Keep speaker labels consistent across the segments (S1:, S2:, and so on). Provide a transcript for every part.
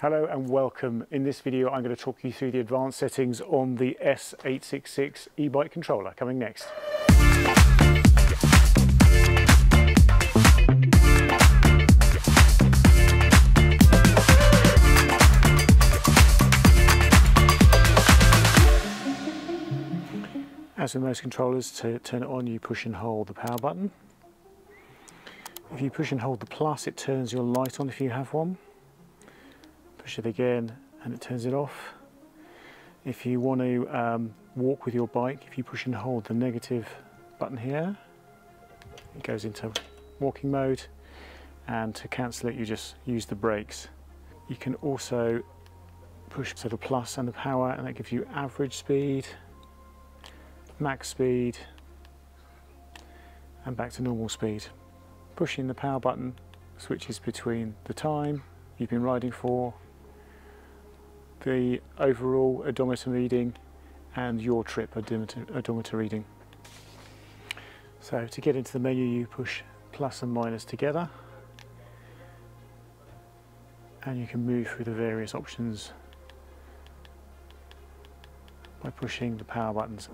S1: Hello and welcome. In this video I'm going to talk you through the advanced settings on the S866 e-bike controller coming next. As with most controllers, to turn it on you push and hold the power button. If you push and hold the plus it turns your light on if you have one push it again and it turns it off. If you want to um, walk with your bike, if you push and hold the negative button here, it goes into walking mode and to cancel it you just use the brakes. You can also push to the plus and the power and that gives you average speed, max speed and back to normal speed. Pushing the power button switches between the time you've been riding for the overall odometer reading and your trip odometer, odometer reading. So to get into the menu you push plus and minus together and you can move through the various options by pushing the power buttons.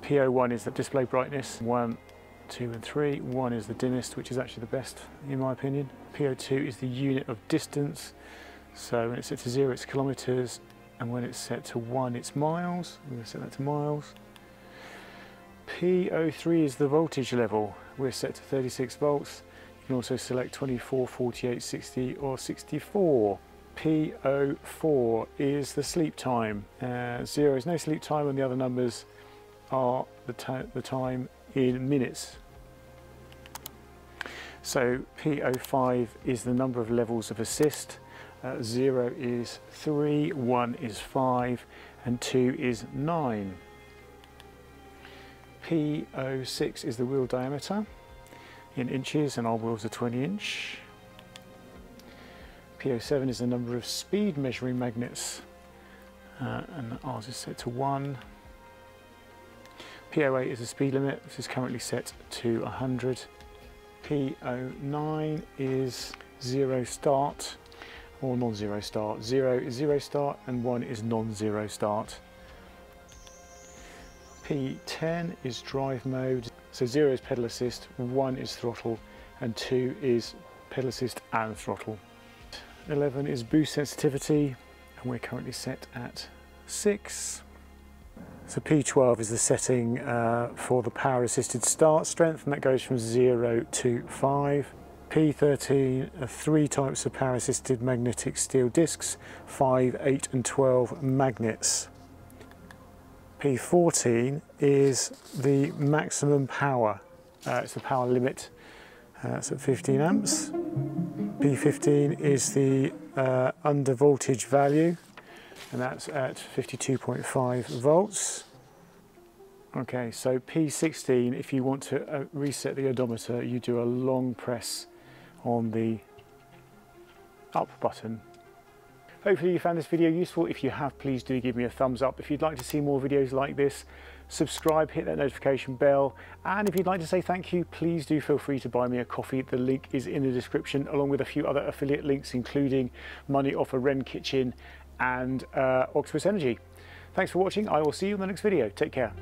S1: PO1 is the display brightness, 1, 2 and 3. 1 is the dimmest which is actually the best in my opinion. PO2 is the unit of distance so when it's set to 0 it's kilometres and when it's set to 1 it's miles. I'm going to set that to miles. PO3 is the voltage level. We're set to 36 volts. You can also select 24, 48, 60 or 64. PO4 is the sleep time. Uh, zero is no sleep time and the other numbers are the, the time in minutes. So PO5 is the number of levels of assist. Uh, 0 is 3, 1 is 5 and 2 is 9. P06 is the wheel diameter in inches and our wheels are 20 inch. P07 is the number of speed measuring magnets uh, and ours is set to 1. P08 is the speed limit, this is currently set to 100. P09 is zero start or non-zero start. Zero is zero start and one is non-zero start. P10 is drive mode. So zero is pedal assist, one is throttle and two is pedal assist and throttle. 11 is boost sensitivity and we're currently set at 6. So P12 is the setting uh, for the power assisted start strength and that goes from 0 to 5. P13 are three types of power assisted magnetic steel discs, 5, 8 and 12 magnets. P14 is the maximum power, uh, it's the power limit, uh, it's at 15 amps. P15 is the uh, under voltage value and that's at 52.5 volts. Okay, so P16, if you want to uh, reset the odometer, you do a long press on the up button. Hopefully you found this video useful. If you have, please do give me a thumbs up. If you'd like to see more videos like this, subscribe, hit that notification bell. And if you'd like to say thank you, please do feel free to buy me a coffee. The link is in the description, along with a few other affiliate links, including money off a Wren Kitchen and uh, Energy. Thanks for watching. I will see you in the next video. Take care.